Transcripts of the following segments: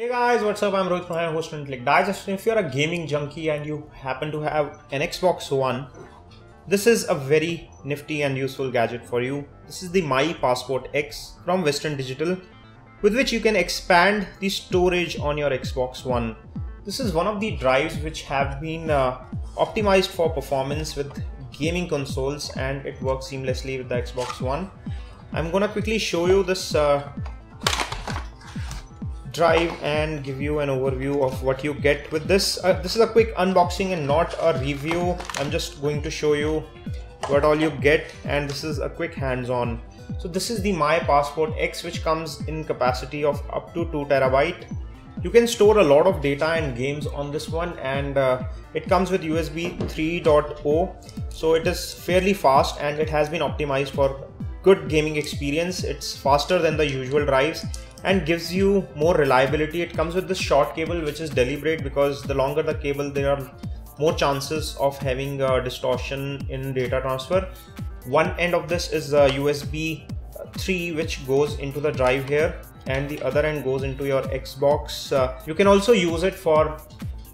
Hey guys, what's up? I'm Rohit Mahar, host Intellect Digest. If you're a gaming junkie and you happen to have an Xbox One, this is a very nifty and useful gadget for you. This is the My Passport X from Western Digital, with which you can expand the storage on your Xbox One. This is one of the drives which have been uh, optimized for performance with gaming consoles and it works seamlessly with the Xbox One. I'm gonna quickly show you this uh, drive and give you an overview of what you get with this. Uh, this is a quick unboxing and not a review. I'm just going to show you what all you get and this is a quick hands-on. So this is the My Passport X which comes in capacity of up to 2 terabyte. You can store a lot of data and games on this one and uh, it comes with USB 3.0 so it is fairly fast and it has been optimized for good gaming experience. It's faster than the usual drives and gives you more reliability. It comes with this short cable which is deliberate because the longer the cable there are more chances of having a distortion in data transfer. One end of this is a USB 3 which goes into the drive here and the other end goes into your Xbox. Uh, you can also use it for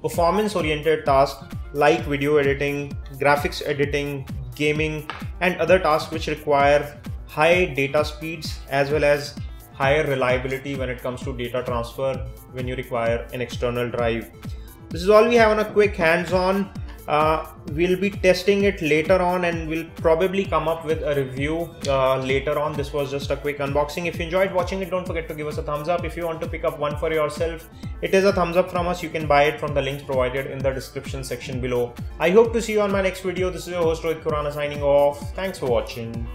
performance oriented tasks like video editing, graphics editing, gaming and other tasks which require high data speeds as well as higher reliability when it comes to data transfer when you require an external drive. This is all we have on a quick hands-on. Uh, we'll be testing it later on and we'll probably come up with a review uh, later on. This was just a quick unboxing. If you enjoyed watching it, don't forget to give us a thumbs up. If you want to pick up one for yourself, it is a thumbs up from us. You can buy it from the links provided in the description section below. I hope to see you on my next video. This is your host Rohit Khurana signing off. Thanks for watching.